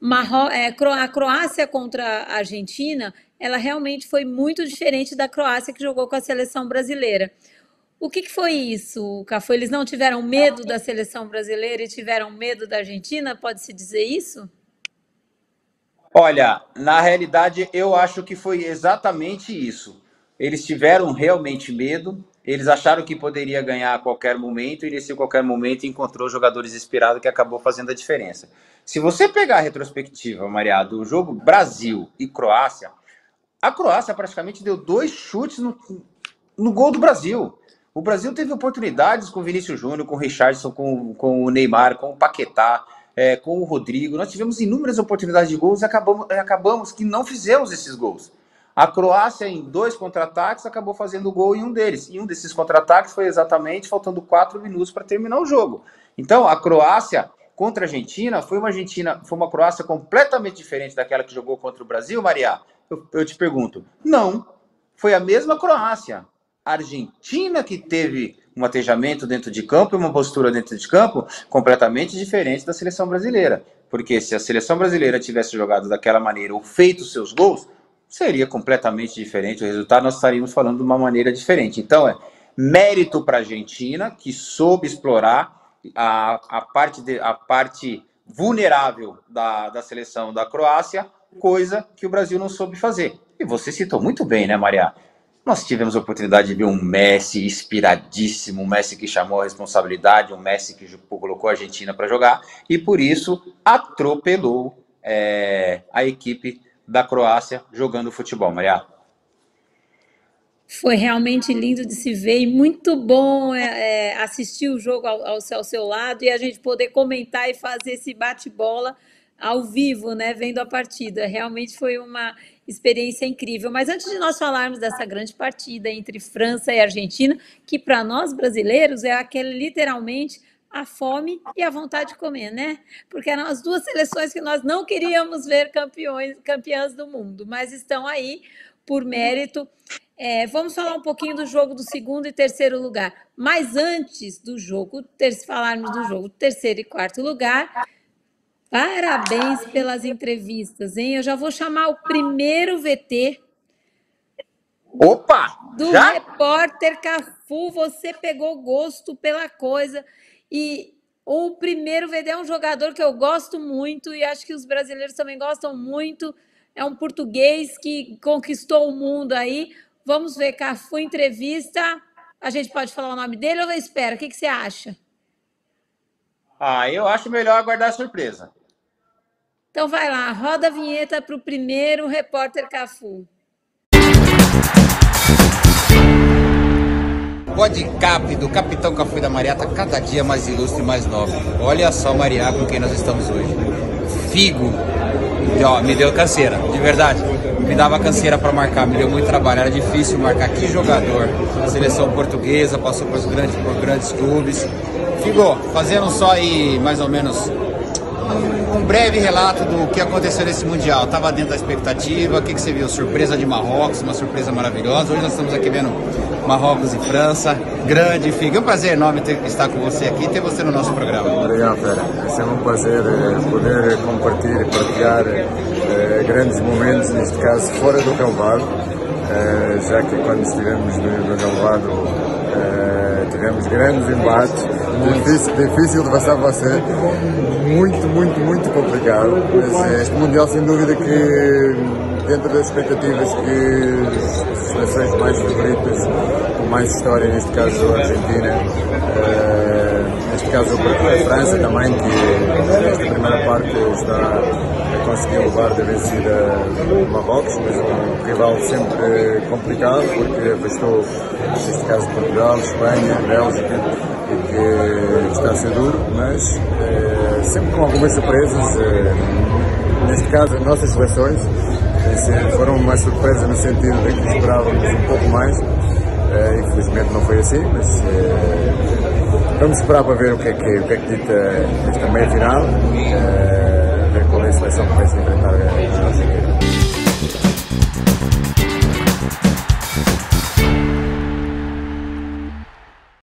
Marro... É, a Croácia contra a Argentina, ela realmente foi muito diferente da Croácia que jogou com a seleção brasileira. O que, que foi isso, Cafu? Eles não tiveram medo da seleção brasileira e tiveram medo da Argentina? Pode-se dizer isso? Olha, na realidade, eu acho que foi exatamente isso. Eles tiveram realmente medo, eles acharam que poderia ganhar a qualquer momento, e nesse qualquer momento encontrou jogadores inspirados que acabou fazendo a diferença. Se você pegar a retrospectiva, Maria, do jogo Brasil e Croácia, a Croácia praticamente deu dois chutes no, no gol do Brasil. O Brasil teve oportunidades com o Vinícius Júnior, com o Richardson, com, com o Neymar, com o Paquetá, é, com o Rodrigo. Nós tivemos inúmeras oportunidades de gols e acabamos, acabamos que não fizemos esses gols. A Croácia, em dois contra-ataques, acabou fazendo gol em um deles. E um desses contra-ataques foi exatamente faltando quatro minutos para terminar o jogo. Então, a Croácia contra a Argentina foi uma Argentina, foi uma Croácia completamente diferente daquela que jogou contra o Brasil, Maria. Eu, eu te pergunto, não. Foi a mesma Croácia. A Argentina que teve um atejamento dentro de campo e uma postura dentro de campo completamente diferente da seleção brasileira. Porque se a seleção brasileira tivesse jogado daquela maneira ou feito seus gols, seria completamente diferente o resultado, nós estaríamos falando de uma maneira diferente. Então, é mérito para a Argentina, que soube explorar a, a, parte, de, a parte vulnerável da, da seleção da Croácia, coisa que o Brasil não soube fazer. E você citou muito bem, né, Maria? Nós tivemos a oportunidade de ver um Messi inspiradíssimo, um Messi que chamou a responsabilidade, um Messi que colocou a Argentina para jogar e por isso atropelou é, a equipe da Croácia jogando futebol, Maria. Foi realmente lindo de se ver e muito bom é, é, assistir o jogo ao, ao, ao, seu lado e a gente poder comentar e fazer esse bate-bola ao vivo, né, vendo a partida. Realmente foi uma experiência incrível. Mas antes de nós falarmos dessa grande partida entre França e Argentina, que para nós brasileiros é aquele literalmente a fome e a vontade de comer, né? Porque eram as duas seleções que nós não queríamos ver campeões, campeãs do mundo, mas estão aí por mérito. É, vamos falar um pouquinho do jogo do segundo e terceiro lugar. Mas antes do jogo, ter, falarmos do jogo terceiro e quarto lugar, parabéns pelas entrevistas, hein? Eu já vou chamar o primeiro VT. Opa! Do já? repórter Cafu, você pegou gosto pela coisa. E o primeiro VD é um jogador que eu gosto muito e acho que os brasileiros também gostam muito. É um português que conquistou o mundo aí. Vamos ver, Cafu, entrevista. A gente pode falar o nome dele ou espera? O que, que você acha? Ah, eu acho melhor aguardar a surpresa. Então vai lá, roda a vinheta para o primeiro repórter Cafu. Podcast do Capitão Café da Maria está cada dia mais ilustre e mais nobre. Olha só, Maria, com quem nós estamos hoje. Figo. Ó, me deu canseira, de verdade. Me dava canseira para marcar, me deu muito trabalho. Era difícil marcar. Que jogador. Seleção portuguesa, passou por grandes, por grandes clubes. Figo, fazendo só aí mais ou menos um breve relato do que aconteceu nesse Mundial. Estava dentro da expectativa, o que, que você viu? Surpresa de Marrocos, uma surpresa maravilhosa. Hoje nós estamos aqui vendo Marrocos e França. Grande, Figa. É um prazer enorme ter, estar com você aqui e ter você no nosso programa. Obrigado, Pera. É sempre um prazer eh, poder compartilhar e partilhar eh, grandes momentos, neste caso fora do Calvado, eh, já que quando estivemos no, no Calvado tivemos grandes embates, difícil, difícil de passar você, muito, muito, muito complicado. Mas este Mundial, sem dúvida, que dentro das expectativas que as seleções mais favoritas, com mais história, neste caso a Argentina, uh, neste caso a França também, que nesta primeira parte está a conseguir levar da vencida Marrocos, mas um rival sempre complicado, porque afastou, neste caso, Portugal, Espanha, Bélgica, e que está a ser duro, mas uh, sempre com algumas surpresas. Uh, neste caso, as nossas seleções foram uma surpresa no sentido de que esperávamos um pouco mais. Uh, infelizmente não foi assim, mas uh, vamos esperar para ver o que é que, o que, é que dita esta meia final, uh,